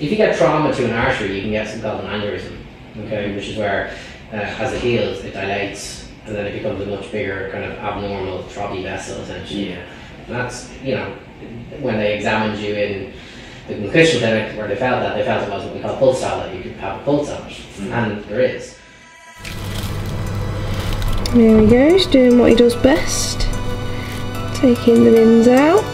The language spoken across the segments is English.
If you get trauma to an artery, you can get something called an aneurysm, okay, which is where uh, as it heals, it dilates, and then it becomes a much bigger kind of abnormal throbby vessel, essentially. Yeah. And that's, you know, when they examined you in the concussion clinic where they felt that, they felt it was what we call pulse that you could have a pulse on it. And there is. There he goes, doing what he does best. Taking the bins out.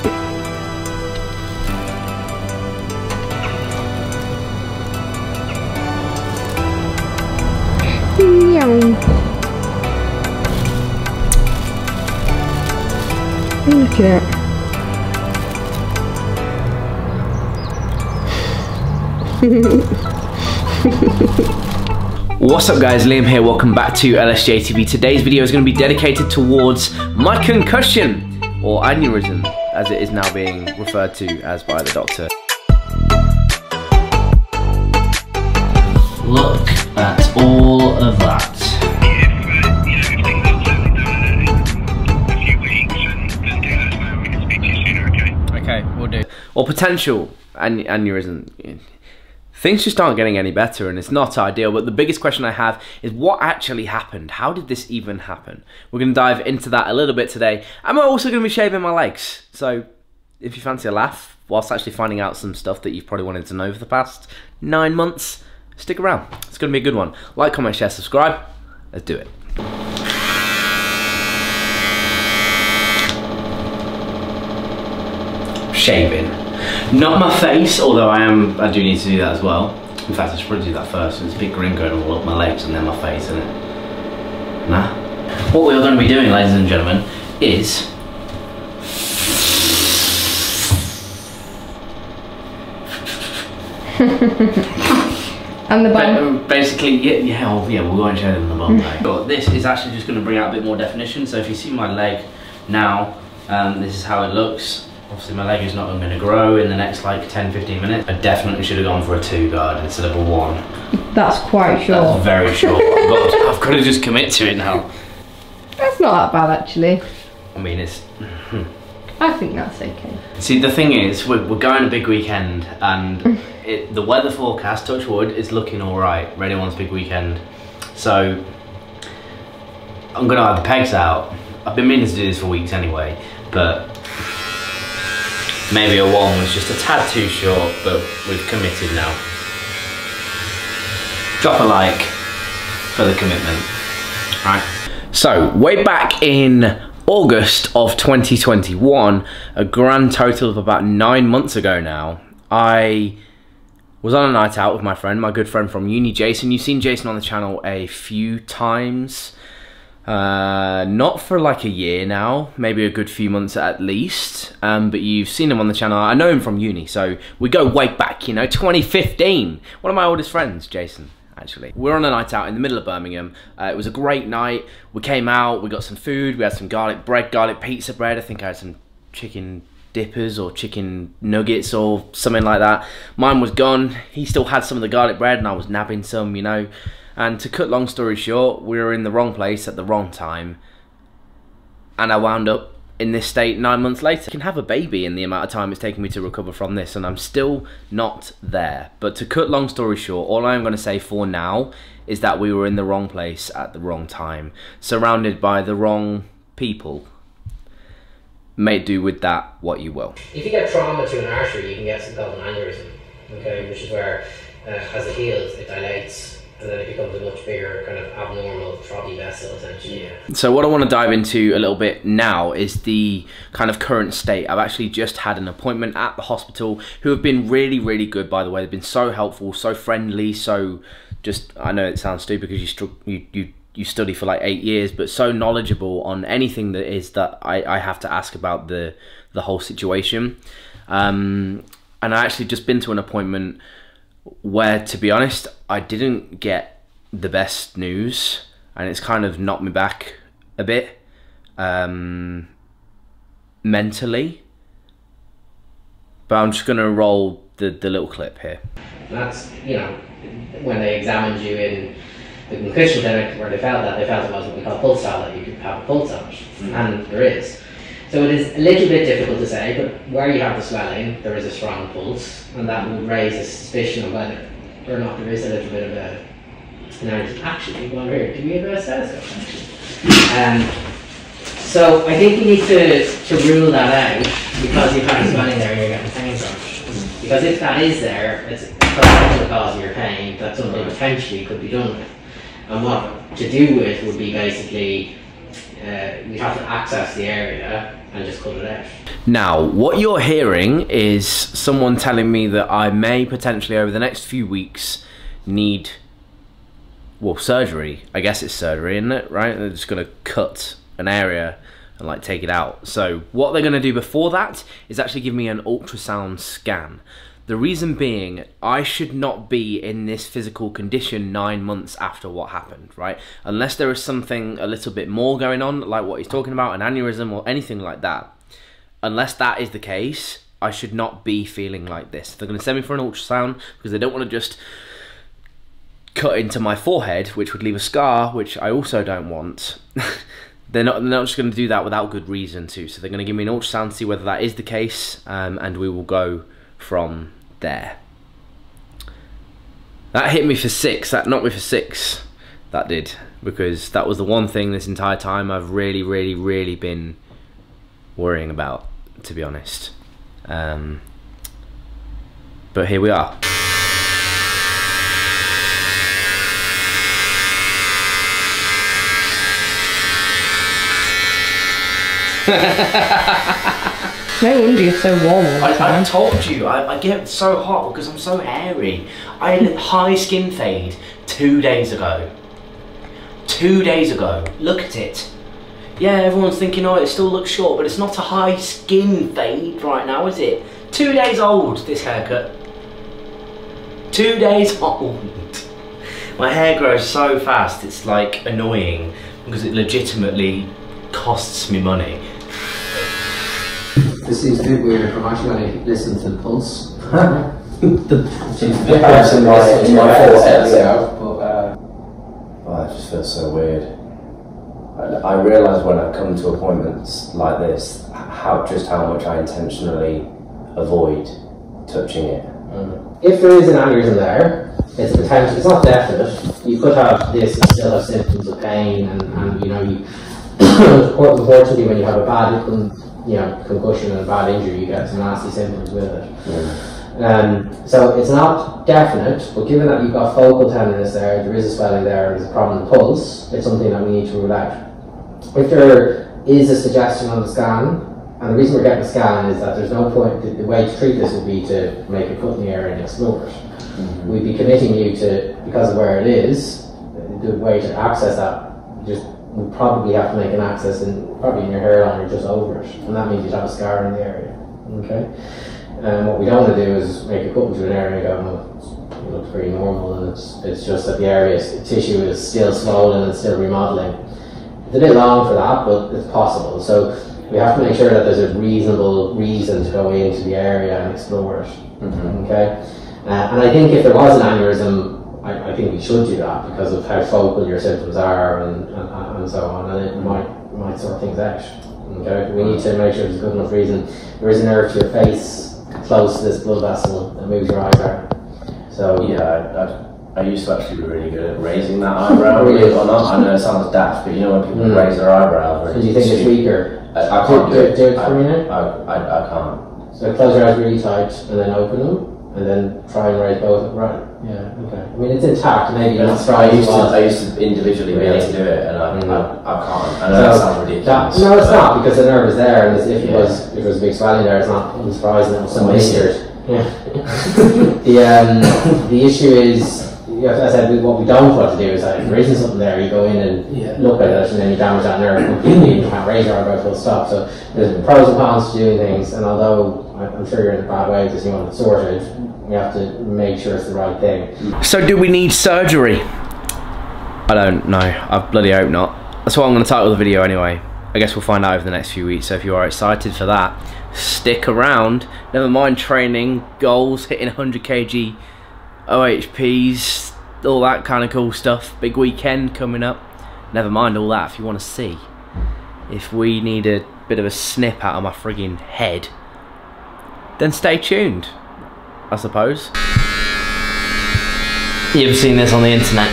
What's up guys, Liam here, welcome back to LSJTV. Today's video is going to be dedicated towards my concussion, or aneurysm, as it is now being referred to as by the doctor. Look at all of that. Or potential an- aneurysm. Things just aren't getting any better and it's not ideal. But the biggest question I have is what actually happened? How did this even happen? We're going to dive into that a little bit today. I'm also going to be shaving my legs. So if you fancy a laugh, whilst actually finding out some stuff that you've probably wanted to know for the past nine months, stick around. It's going to be a good one. Like, comment, share, subscribe. Let's do it. shaving. Not my face, although I am. I do need to do that as well. In fact, I should probably do that first. There's a big grin going all up my legs and then my face, isn't it? Nah. What we are going to be doing, ladies and gentlemen, is And the bum. ba- basically, yeah, yeah, oh, yeah, we'll go and show them the bum though. But this is actually just going to bring out a bit more definition. So if you see my leg now, um, this is how it looks. Obviously my leg is not going to grow in the next like 10, 15 minutes. I definitely should have gone for a two guard instead of a one. That's quite That's short. very short. I've got, I've got to just commit to it now. That's not that bad actually. I mean, it's. Hmm. I think that's okay. See, the thing is, we're, we're going a big weekend, and it, the weather forecast, touch wood, is looking all right. Radio One's big weekend, so I'm gonna have the pegs out. I've been meaning to do this for weeks anyway, but maybe a one was just a tad too short. But we've committed now. Drop a like for the commitment. Right. So, way back in August of 2021, a grand total of about nine months ago now, I was on a night out with my friend, my good friend from uni, Jason. You've seen Jason on the channel a few times. Uh, not for like a year now, maybe a good few months at least. Um, but you've seen him on the channel. I know him from uni, so we go way back, you know, 2015. One of my oldest friends, Jason actually. We're on a night out in the middle of Birmingham. Uh, it was a great night. We came out, we got some food, we had some garlic bread, garlic pizza bread. I think I had some chicken dippers or chicken nuggets or something like that. Mine was gone. He still had some of the garlic bread and I was nabbing some, you know. And to cut long story short, we were in the wrong place at the wrong time. And I wound up in this state nine months later. I can have a baby in the amount of time it's taken me to recover from this, and I'm still not there. But to cut long story short, all I'm going to say for now is that we were in the wrong place at the wrong time, surrounded by the wrong people. Make do with that what you will. If you get trauma to an artery, you can get something called an aneurysm, okay, which is where uh, as it heals, it dilates, and then it becomes a much bigger kind of abnormal throbby vessel, essentially. So what I want to dive into a little bit now is the kind of current state. I've actually just had an appointment at the hospital who have been really, really good, by the way. They've been so helpful, so friendly, so just, I know it sounds stupid because you, you, you, you study for like eight years, but so knowledgeable on anything that is that I, I have to ask about the, the whole situation. Um, and I actually just been to an appointment where, to be honest, I didn't get the best news, and it's kind of knocked me back a bit um, mentally. But I'm just gonna roll the, the little clip here. That's, you know, when they examined you in the concussion clinic where they found that, they found it was what we call pulsatile, that you could have a pulse on it. And there is. So it is a little bit difficult to say, but where you have the swelling, there is a strong pulse, and that would raise a suspicion of whether or not there is a little bit of a. Now, actually, go on here. Do we have a stethoscope? Um, so I think you need to, to rule that out because you've had a swelling there and you're getting pain from. Because if that is there, it's a potential cause of your pain that something potentially could be done with. And what to do with would be basically uh, we'd have to access the area and just cut it. Now, what you're hearing is someone telling me that I may potentially, over the next few weeks, need, well, surgery. I guess it's surgery, isn't it? Right? They're just going to cut an area and like take it out. So, what they're going to do before that is actually give me an ultrasound scan. The reason being, I should not be in this physical condition nine months after what happened, right? Unless there is something a little bit more going on, like what he's talking about, an aneurysm or anything like that. Unless that is the case, I should not be feeling like this. They're going to send me for an ultrasound because they don't want to just cut into my forehead, which would leave a scar, which I also don't want. they're not, they're not just going to do that without good reason too. So they're going to give me an ultrasound to see whether that is the case, um, and we will go from there. That hit me for six. That knocked me for six. That did because that was the one thing this entire time I've really, really, really been worrying about, to be honest. Um, but here we are. No wonder you're so warm all the I, I time. told you, I, I get so hot because I'm so hairy. I had a high skin fade two days ago. Two days ago. Look at it. Yeah, everyone's thinking, oh, it still looks short, but it's not a high skin fade right now, is it? Two days old, this haircut. Two days old. My hair grows so fast, it's like annoying because it legitimately costs me money. This seems a bit weird. I'm actually going to listen to the pulse. the Seems a bit hurts in my- in my forehead, yeah. But, uh, Oh, it just feels so weird. I, I realise when I come to appointments like this, how just how much I intentionally avoid touching it. if there is an aneurysm there, it's a potential. It's not definite. You could have this and still have symptoms of pain, and, and you know, you, unfortunately, when you have a bad, con- you know, concussion and a bad injury, you get some nasty symptoms with it. Um, so it's not definite, but given that you've got focal tenderness there, there is a swelling there, there's a problem in the pulse, it's something that we need to rule out. If there is a suggestion on the scan, and the reason we're getting a scan is that there's no point, the, the way to treat this would be to make a cut in the area and explore it. We'd be committing you to, because of where it is, the way to access that, we probably have to make an access in probably in your hairline or just over it, and that means you'd have a scar in the area. Okay. And what we don't want to do is make a cut into an area and go, it looks pretty normal, and it's it's just that the area tissue is still swollen and still remodeling. It's a bit long for that, but it's possible. So we have to make sure that there's a reasonable reason to go into the area and explore it. Okay. Uh, and I think if there was an aneurysm, I, I think we should do that because of how focal your symptoms are and, and, and so on, and it might might sort things out. Okay, we need to make sure there's a good enough reason. There is a nerve to your face close to this blood vessel that moves your eyebrow. So Yeah, I, I, I used to actually be really good at raising that eyebrow, Really? believe it or not. I know it sounds daft, but you know when people Mm. raise their eyebrows, do you think it's weaker? I, I can't Do- do, it. do it I, for me now? I, I, I can't. So close your eyes really tight and then open them and then try and raise both. Right. Yeah. Okay. I mean it's intact. Maybe you're not I used to. I used to individually be able to do it, and I, Mm. I, I can't. I know that So, sounds that- no, it's not because the nerve is there, and if it was if there was a big swelling there, it's not unsurprising that someone injured. Yeah. the um, the issue is, you as I said, what we don't want to do is that if there isn't something there, you go in and Yeah. look at it, and then you damage that nerve completely, and you can't raise your eyebrow full stop. So there's pros and cons to doing things, and although I'm sure you're in a bad way because you want it sorted, we have to make sure it's the right thing. So do we need surgery? I don't know. I bloody hope not. That's what I'm going to title the video anyway. I guess we'll find out over the next few weeks. So if you are excited for that, stick around. Never mind training, goals, hitting 100 kg, OHPs, all that kind of cool stuff. Big weekend coming up. Never mind all that if you want to see if we need a bit of a snip out of my frigging head, then stay tuned, I suppose. You've seen this on the internet.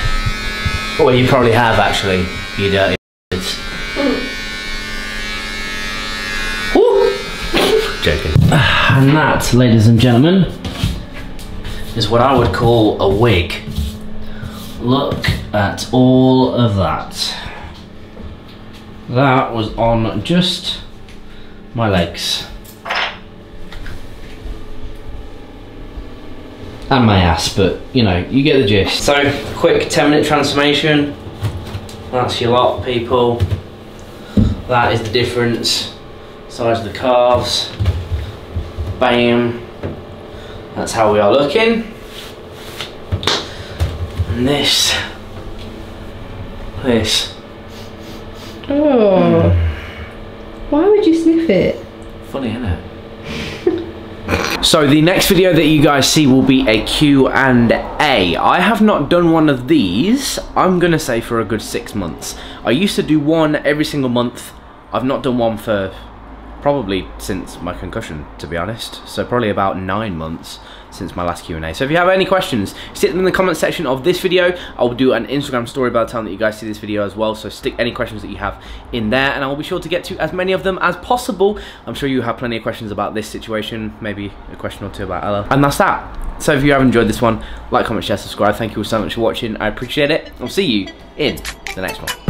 Well, you probably have actually, you dirty kids. Joking. And that, ladies and gentlemen, is what I would call a wig. Look at all of that. That was on just my legs. And my ass, but you know, you get the gist. So, quick 10 minute transformation. That's your lot, people. That is the difference. Size of the calves. Bam. That's how we are looking. And this. This. Oh. Hmm. Why would you sniff it? Funny, isn't it? So the next video that you guys see will be a Q and A. I have not done one of these, I'm gonna say for a good six months. I used to do one every single month. I've not done one for probably since my concussion, to be honest. So probably about nine months since my last Q&A. So if you have any questions, stick them in the comment section of this video. I'll do an Instagram story by the time that you guys see this video as well. So stick any questions that you have in there and I'll be sure to get to as many of them as possible. I'm sure you have plenty of questions about this situation, maybe a question or two about Ella. And that's that. So if you have enjoyed this one, like, comment, share, subscribe. Thank you so much for watching. I appreciate it. I'll see you in the next one.